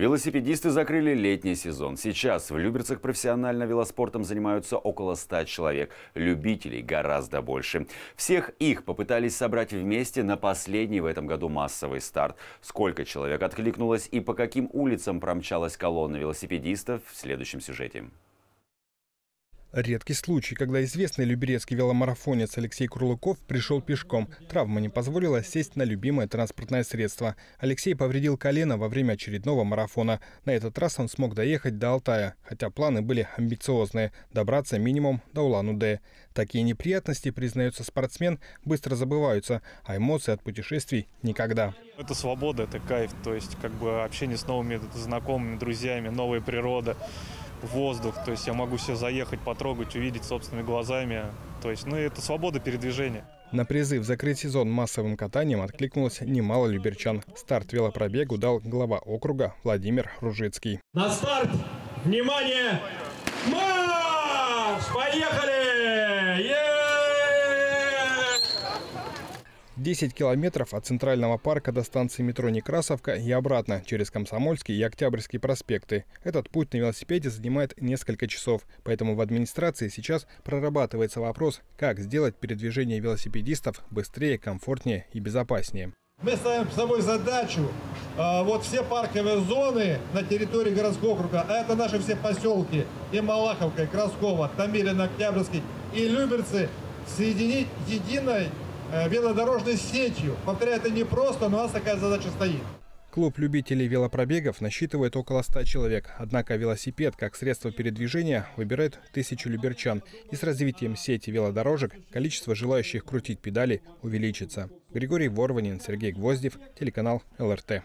Велосипедисты закрыли летний сезон. Сейчас в Люберцах профессионально велоспортом занимаются около 100 человек. Любителей гораздо больше. Всех их попытались собрать вместе на последний в этом году массовый старт. Сколько человек откликнулось и по каким улицам промчалась колонна велосипедистов в следующем сюжете. Редкий случай, когда известный люберецкий веломарафонец Алексей Курлыков пришел пешком. Травма не позволила сесть на любимое транспортное средство. Алексей повредил колено во время очередного марафона. На этот раз он смог доехать до Алтая, хотя планы были амбициозные – добраться минимум до Улан-Удэ. Такие неприятности, признается спортсмен, быстро забываются, а эмоции от путешествий – никогда. Это свобода, это кайф, то есть как бы общение с новыми знакомыми, друзьями, новая природа воздух, то есть я могу все заехать, потрогать, увидеть собственными глазами. То есть, ну, это свобода передвижения. На призыв закрыть сезон массовым катанием откликнулось немало люберчан. Старт велопробегу дал глава округа Владимир Ружицкий. На старт! Внимание! Марш! Поехали! 10 километров от Центрального парка до станции метро Некрасовка и обратно через Комсомольский и Октябрьский проспекты. Этот путь на велосипеде занимает несколько часов, поэтому в администрации сейчас прорабатывается вопрос, как сделать передвижение велосипедистов быстрее, комфортнее и безопаснее. Мы ставим с собой задачу, э, вот все парковые зоны на территории городского округа, а это наши все поселки, и Малаховка, и Красково, Томилин, Октябрьский, и Люберцы, соединить единой велодорожной сетью. Повторяю, это не просто, но у нас такая задача стоит. Клуб любителей велопробегов насчитывает около 100 человек. Однако велосипед как средство передвижения выбирают тысячу люберчан. И с развитием сети велодорожек количество желающих крутить педали увеличится. Григорий Ворванин, Сергей Гвоздев, телеканал ЛРТ.